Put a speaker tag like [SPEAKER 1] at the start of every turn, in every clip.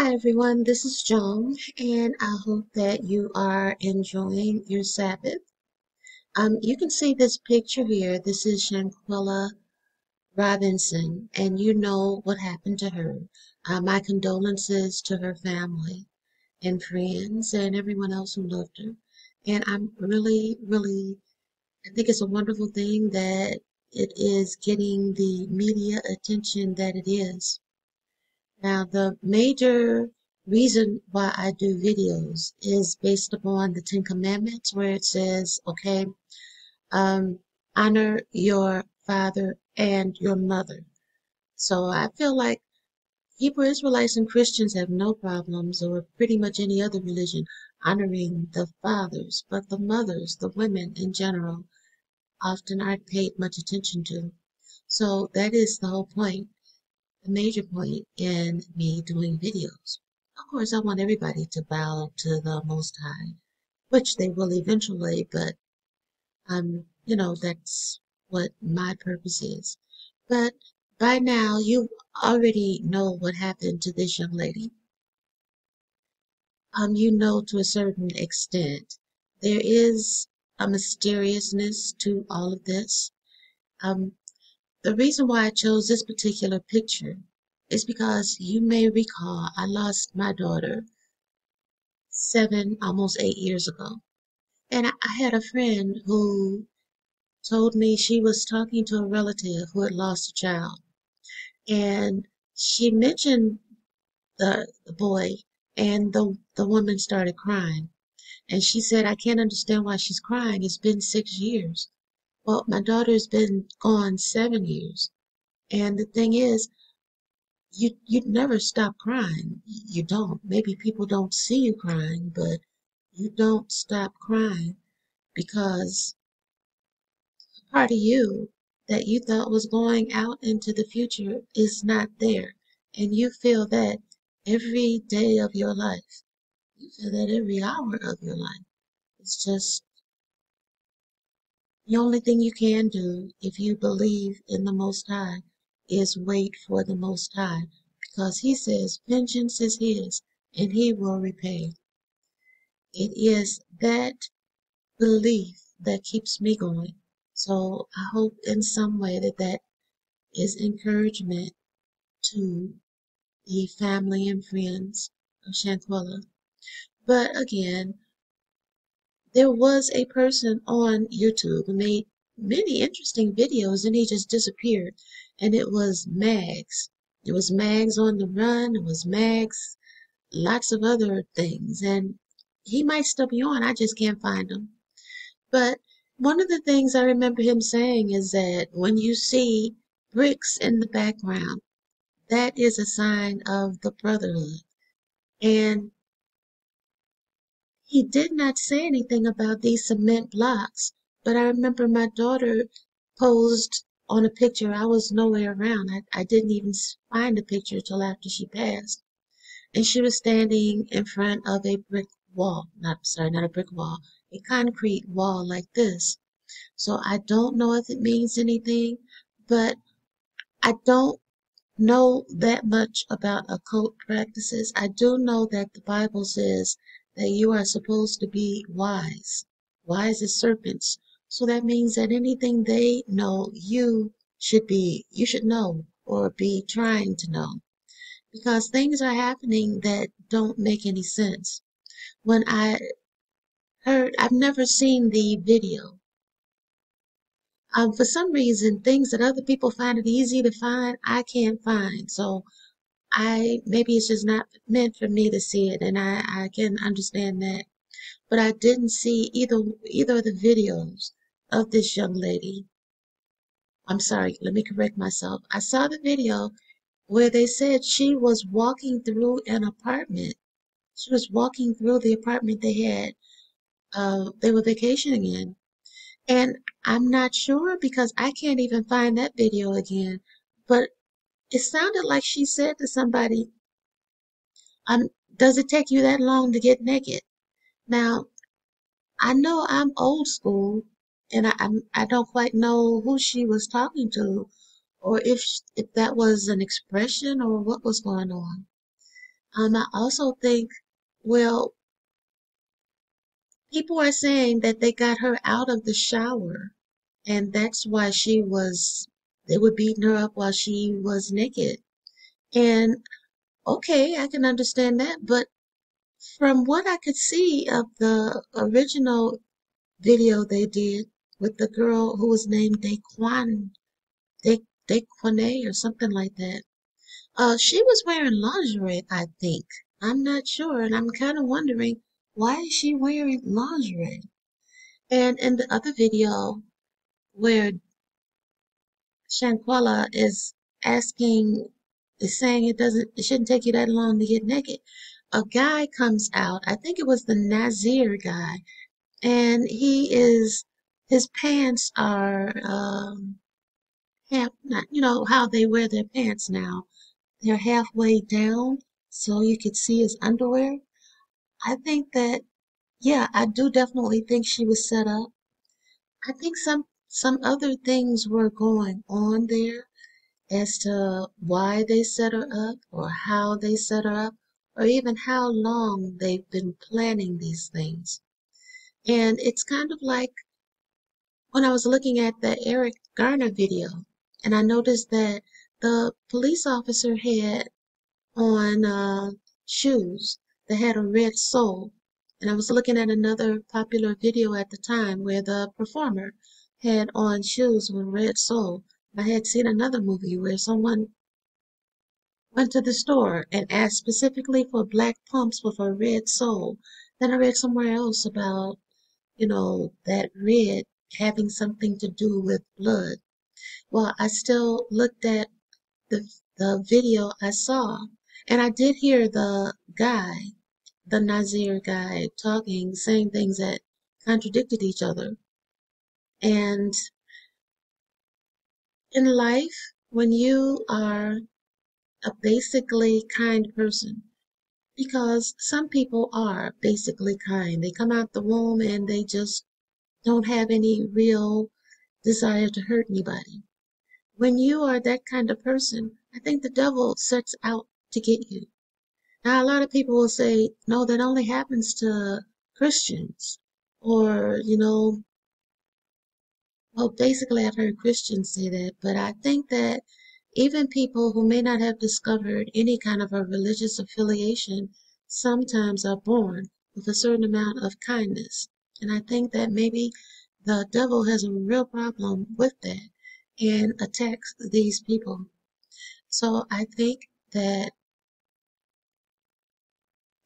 [SPEAKER 1] Hi everyone, this is Joan, and I hope that you are enjoying your Sabbath. Um, you can see this picture here. This is Shanquella Robinson, and you know what happened to her. Uh, my condolences to her family and friends and everyone else who loved her. And I'm really, really, I think it's a wonderful thing that it is getting the media attention that it is. Now, the major reason why I do videos is based upon the Ten Commandments, where it says, okay, um, honor your father and your mother. So I feel like Hebrew Israelites and Christians have no problems, or pretty much any other religion, honoring the fathers, but the mothers, the women in general, often aren't paid much attention to. So that is the whole point the major point in me doing videos. Of course, I want everybody to bow to the Most High, which they will eventually, but um, you know, that's what my purpose is. But by now, you already know what happened to this young lady. Um, you know to a certain extent. There is a mysteriousness to all of this. Um, the reason why I chose this particular picture is because you may recall I lost my daughter seven, almost eight years ago. And I, had a friend who told me she was talking to a relative who had lost a child. And she mentioned the, the boy, and the, the woman started crying. And she said, I can't understand why she's crying. It's been six years. Well, my daughter's been gone seven years. And the thing is, you you never stop crying. You don't. Maybe people don't see you crying, but you don't stop crying because part of you that you thought was going out into the future is not there. And you feel that every day of your life. You feel that every hour of your life. It's just the only thing you can do if you believe in the Most High is wait for the Most High, because He says vengeance is His and He will repay. It is that belief that keeps me going. So I hope in some way that that is encouragement to the family and friends of Shanquella. But again, there was a person on YouTube who made many interesting videos and he just disappeared. And it was Mags. It was Mags on the run. It was Mags, lots of other things. And he might still be on. I just can't find him. But one of the things I remember him saying is that when you see bricks in the background, that is a sign of the brotherhood. And he did not say anything about these cement blocks, but I remember my daughter posed on a picture. I was nowhere around. I, I didn't even find the picture till after she passed. And she was standing in front of a brick wall. Not sorry, not a brick wall, a concrete wall like this. So I don't know if it means anything, but I don't know that much about occult practices. I do know that the Bible says that you are supposed to be wise, wise as serpents. So that means that anything they know, you should be, you should know or be trying to know. Because things are happening that don't make any sense. When I heard, I've never seen the video. Um, for some reason, things that other people find it easy to find, I can't find. So I maybe it's just not meant for me to see it, and I, I can understand that. But I didn't see either either of the videos of this young lady. I'm sorry, let me correct myself. I saw the video where they said she was walking through an apartment. She was walking through the apartment they had uh, they were vacationing in. And I'm not sure because I can't even find that video again. But it sounded like she said to somebody, um, does it take you that long to get naked? Now, I know I'm old school and I, I'm, I don't quite know who she was talking to or if, if that was an expression or what was going on. Um, I also think, well, people are saying that they got her out of the shower, and that's why she was, they were beating her up while she was naked. And okay, I can understand that, but from what I could see of the original video they did with the girl who was named Daquan, Da- Daquane or something like that, uh, she was wearing lingerie, I think. I'm not sure, and I'm kind of wondering why is she wearing lingerie? And in the other video where Shanquella is asking, is saying it doesn't, it shouldn't take you that long to get naked. A guy comes out, I think it was the Nazeer guy, and he is, his pants are, um, half, not, you know, how they wear their pants now. They're halfway down, so you could see his underwear. I think that, yeah, I do definitely think she was set up. I think some some other things were going on there as to why they set her up or how they set her up or even how long they've been planning these things. And it's kind of like when I was looking at the Eric Garner video and I noticed that the police officer had on uh, shoes that had a red sole. And I was looking at another popular video at the time where the performer had on shoes with red sole. I had seen another movie where someone went to the store and asked specifically for black pumps with a red sole. Then I read somewhere else about, you know, that red having something to do with blood. Well, I still looked at the the video I saw, and I did hear the guy, the Nazeer guy, talking, saying things that contradicted each other. And in life, when you are a basically kind person, because some people are basically kind, they come out the womb and they just don't have any real desire to hurt anybody. When you are that kind of person, I think the devil sets out to get you. Now, a lot of people will say, no, that only happens to Christians. Or, you know, well, basically, I've heard Christians say that, but I think that even people who may not have discovered any kind of a religious affiliation sometimes are born with a certain amount of kindness. And I think that maybe the devil has a real problem with that and attacks these people. So I think that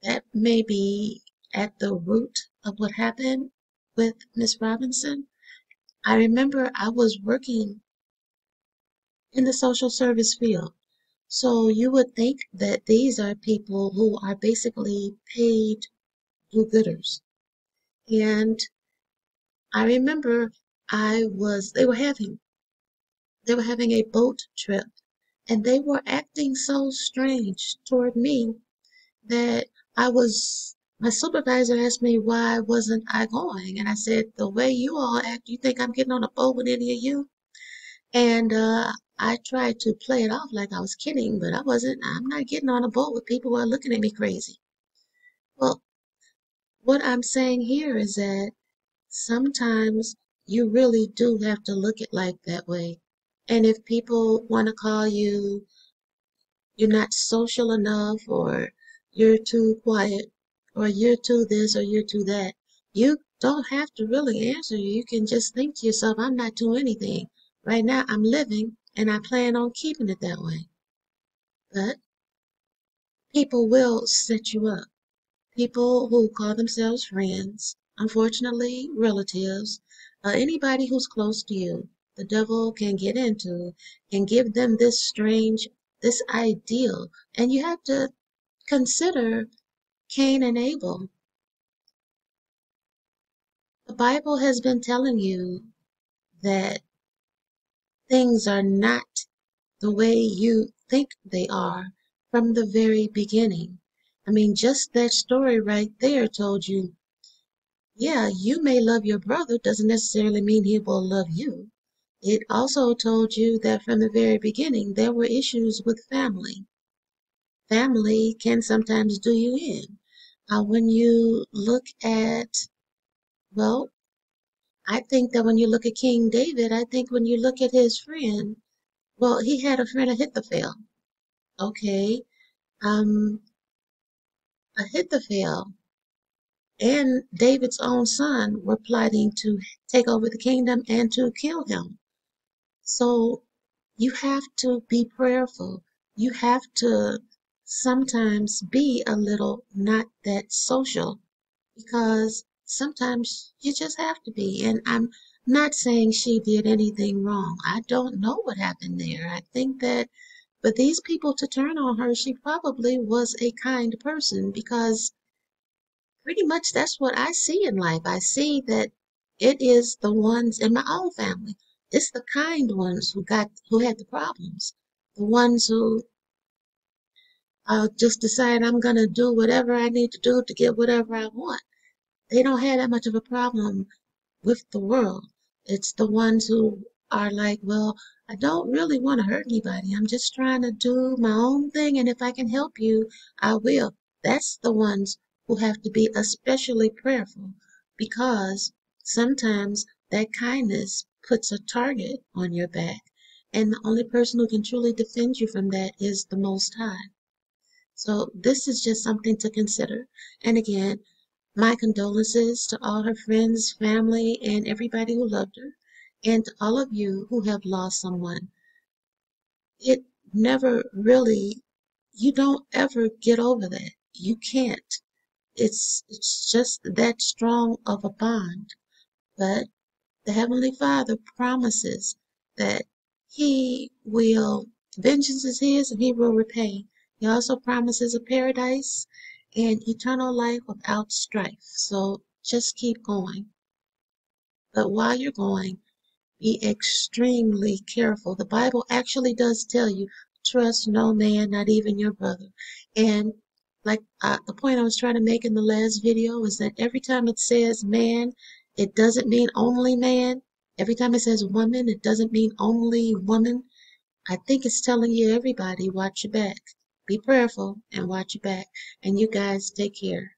[SPEAKER 1] that may be at the root of what happened with Miss Robinson. I remember I was working in the social service field. So you would think that these are people who are basically paid do-gooders. And I remember I was, they were having, they were having a boat trip and they were acting so strange toward me that I was my supervisor asked me why wasn't I going, and I said, "The way you all act, you think I'm getting on a boat with any of you?" And uh, I tried to play it off like I was kidding, but I wasn't. I'm not getting on a boat with people who are looking at me crazy. Well, what I'm saying here is that sometimes you really do have to look at life that way. And if people want to call you, you're not social enough, or you're too quiet, or you're too this, or you're too that, you don't have to really answer. You can just think to yourself, I'm not doing anything. Right now, I'm living, and I plan on keeping it that way. But people will set you up. People who call themselves friends, unfortunately, relatives, uh, anybody who's close to you, the devil can get into and give them this strange, this ideal. And you have to consider Cain and Abel. The Bible has been telling you that things are not the way you think they are from the very beginning. I mean, just that story right there told you, yeah, you may love your brother, doesn't necessarily mean he will love you. It also told you that from the very beginning there were issues with family. family can sometimes do you in. Uh, when you look at, well, I think that when you look at King David, I think when you look at his friend, well, he had a friend Ahithophel. Okay. Um, Ahithophel and David's own son were plotting to take over the kingdom and to kill him. So you have to be prayerful. You have to sometimes be a little not that social because sometimes you just have to be. And I'm not saying she did anything wrong. I don't know what happened there. I think that for these people to turn on her, she probably was a kind person because pretty much that's what I see in life. I see that it is the ones in my own family. It's the kind ones who got who had the problems. The ones who uh, just decide I'm gonna do whatever I need to do to get whatever I want. They don't have that much of a problem with the world. It's the ones who are like, well, I don't really want to hurt anybody. I'm just trying to do my own thing, and if I can help you, I will. That's the ones who have to be especially prayerful because sometimes that kindness puts a target on your back, and the only person who can truly defend you from that is the Most High. So, this is just something to consider. And again, my condolences to all her friends, family, and everybody who loved her, and to all of you who have lost someone. It never really, you don't ever get over that. You can't. It's it's just that strong of a bond. But the Heavenly Father promises that He will, vengeance is His and He will repay. He also promises a paradise and eternal life without strife. So just keep going. But while you're going, be extremely careful. The Bible actually does tell you, trust no man, not even your brother. And like uh, the point I was trying to make in the last video is that every time it says man, it doesn't mean only man. Every time it says woman, it doesn't mean only woman. I think it's telling you everybody, watch your back. Be prayerful and watch your back. And you guys take care.